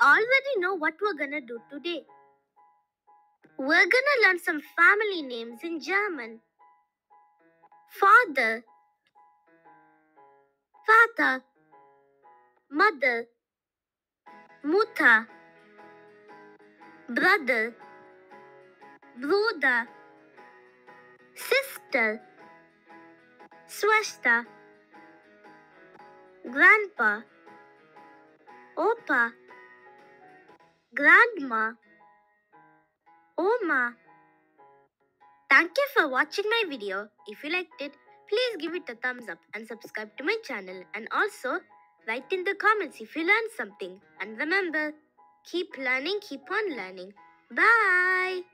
already know what we're gonna do today. We're gonna learn some family names in German. Father, Vater, Mother, Mutter, Brother, Bruder, Sister, Schwester, Grandpa, Opa, Grandma, Oma. Thank you for watching my video. If you liked it, please give it a thumbs up and subscribe to my channel and also write in the comments if you learned something. And remember, keep learning, keep on learning. Bye!